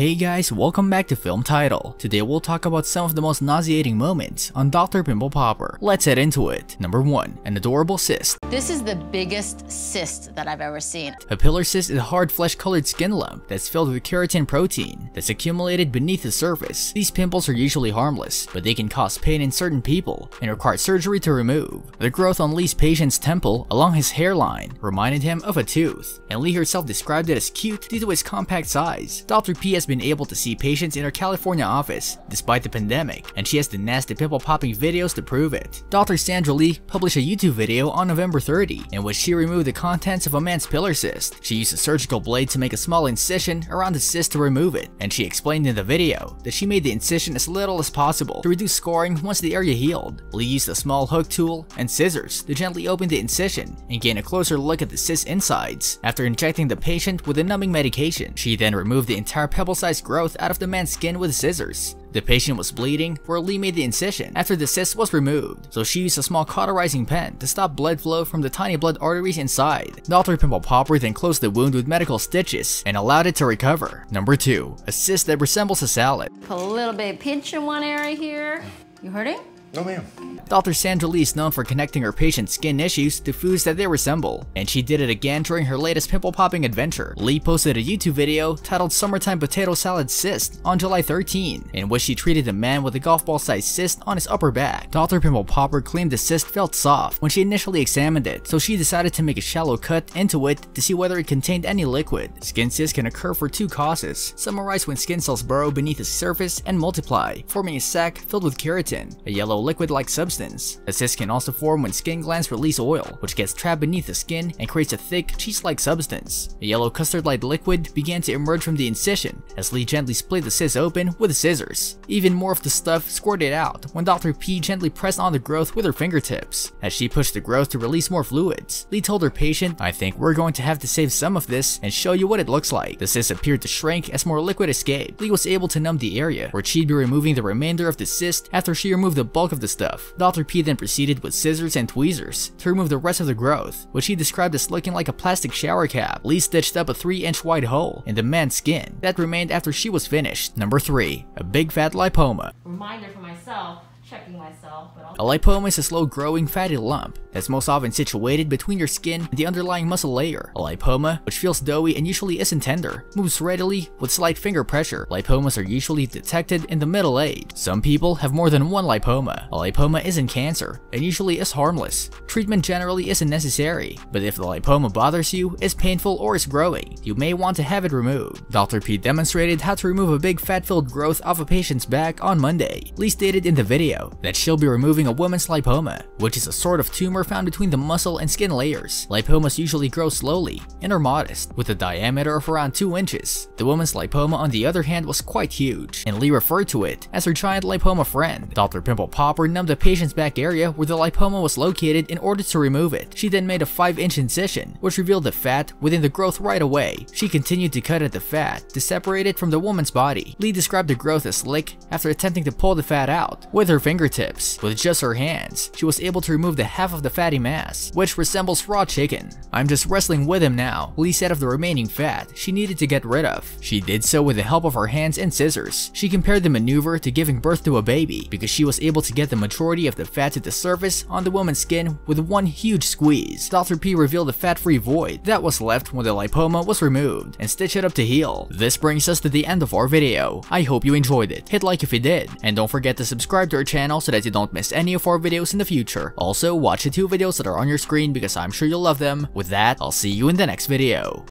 Hey guys, welcome back to Film Tidal. Today we'll talk about some of the most nauseating moments on Dr. Pimple Popper. Let's head into it. Number 1. An adorable cyst. This is the biggest cyst that I've ever seen. A pilar cyst is a hard flesh-colored skin lump that's filled with keratin protein that's accumulated beneath the surface. These pimples are usually harmless, but they can cause pain in certain people and require surgery to remove. The growth on Lee's patient's temple along his hairline reminded him of a tooth, and Lee herself described it as cute due to its compact size. Dr. P has been able to see patients in her California office despite the pandemic, and she has the nasty pimple popping videos to prove it. Dr. Sandra Lee published a YouTube video on November 30 in which she removed the contents of a man's pilar cyst. She used a surgical blade to make a small incision around the cyst to remove it, and she explained in the video that she made the incision as little as possible to reduce scoring once the area healed. Lee used a small hook tool and scissors to gently open the incision and gain a closer look at the cyst insides. After injecting the patient with a numbing medication, she then removed the entire pebble-sized growth out of the man's skin with scissors. The patient was bleeding, where Lee made the incision after the cyst was removed, so she used a small cauterizing pen to stop blood flow from the tiny blood arteries inside. Dr. Pimple Popper then closed the wound with medical stitches and allowed it to recover. Number 2. A cyst that resembles a salad. Put a little bit pinch in one area here. You hurting? No, ma'am. Dr. Sandra Lee is known for connecting her patients' skin issues to foods that they resemble, and she did it again during her latest pimple popping adventure. Lee posted a YouTube video titled Summertime Potato Salad Cyst on July 13, in which she treated a man with a golf ball sized cyst on his upper back. Dr. Pimple Popper claimed the cyst felt soft when she initially examined it, so she decided to make a shallow cut into it to see whether it contained any liquid. Skin cysts can occur for two causes. Some arise when skin cells burrow beneath the surface and multiply, forming a sac filled with keratin, a yellow liquid-like substance. A cyst can also form when skin glands release oil, which gets trapped beneath the skin and creates a thick, cheese-like substance. A yellow custard-like liquid began to emerge from the incision as Lee gently split the cyst open with scissors. Even more of the stuff squirted out when Dr. P gently pressed on the growth with her fingertips. As she pushed the growth to release more fluids, Lee told her patient, I think we're going to have to save some of this and show you what it looks like. The cyst appeared to shrink as more liquid escaped. Lee was able to numb the area where she'd be removing the remainder of the cyst after she removed the bulk of the stuff. Dr. P then proceeded with scissors and tweezers to remove the rest of the growth, which he described as looking like a plastic shower cap. Lee stitched up a 3 inch wide hole in the man's skin that remained after she was finished. Number 3. A big fat lipoma. Reminder for myself, checking but A lipoma is a slow-growing fatty lump that's most often situated between your skin and the underlying muscle layer. A lipoma, which feels doughy and usually isn't tender, moves readily with slight finger pressure. Lipomas are usually detected in the middle age. Some people have more than one lipoma. A lipoma isn't cancer and usually is harmless. Treatment generally isn't necessary, but if the lipoma bothers you, is painful or is growing, you may want to have it removed. Dr. P demonstrated how to remove a big fat-filled growth off a patient's back on Monday. Lee stated in the video that she'll be removing a woman's lipoma, which is a sort of tumor found between the muscle and skin layers. Lipomas usually grow slowly and are modest, with a diameter of around 2 inches. The woman's lipoma on the other hand was quite huge, and Lee referred to it as her giant lipoma friend. Dr. Pimple Popper numbed the patient's back area where the lipoma was located in order to remove it. She then made a 5-inch incision, which revealed the fat within the growth right away. She continued to cut at the fat to separate it from the woman's body. Lee described the growth as slick after attempting to pull the fat out with her fingertips. With just her hands, she was able to remove the half of the fatty mass, which resembles raw chicken. I'm just wrestling with him now, Lee said of the remaining fat she needed to get rid of. She did so with the help of her hands and scissors. She compared the maneuver to giving birth to a baby because she was able to get the majority of the fat to the surface on the woman's skin with one huge squeeze. Dr. P revealed the fat-free void that was left when the lipoma was removed and stitched it up to heal. This brings us to the end of our video. I hope you enjoyed it. Hit like if you did, and don't forget to subscribe to our channel so that you don't miss any of our videos in the future. Also, watch the two videos that are on your screen because I'm sure you'll love them. With that, I'll see you in the next video.